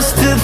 Turn us to